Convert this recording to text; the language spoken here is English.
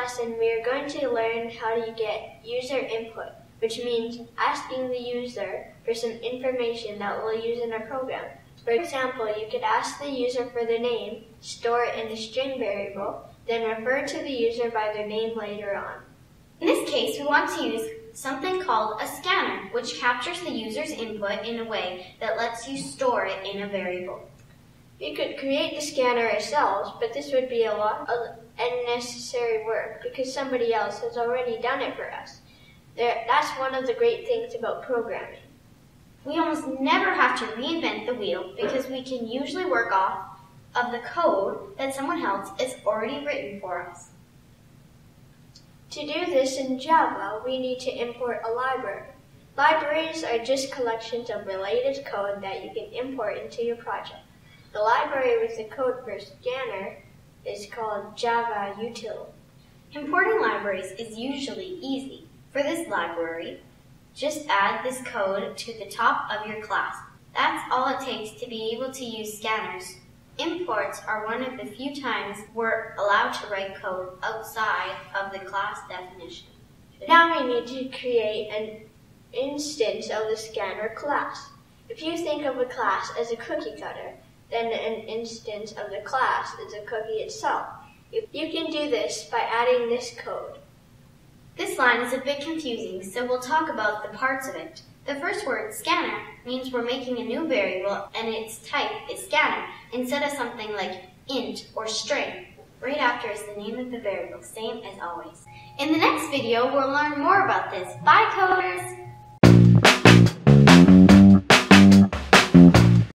lesson, we are going to learn how to get user input, which means asking the user for some information that we'll use in our program. For example, you could ask the user for their name, store it in a string variable, then refer to the user by their name later on. In this case, we want to use something called a scanner, which captures the user's input in a way that lets you store it in a variable. We could create the scanner ourselves, but this would be a lot of unnecessary work because somebody else has already done it for us. There, that's one of the great things about programming. We almost never have to reinvent the wheel because we can usually work off of the code that someone else has already written for us. To do this in Java, we need to import a library. Libraries are just collections of related code that you can import into your project. The library with the code for scanner is called Java Util. Importing libraries is usually easy. For this library, just add this code to the top of your class. That's all it takes to be able to use scanners. Imports are one of the few times we're allowed to write code outside of the class definition. Now we need to create an instance of the scanner class. If you think of a class as a cookie cutter, then an instance of the class is a cookie itself. You can do this by adding this code. This line is a bit confusing, so we'll talk about the parts of it. The first word, scanner, means we're making a new variable and its type is scanner instead of something like int or string. Right after is the name of the variable, same as always. In the next video, we'll learn more about this. Bye, coders!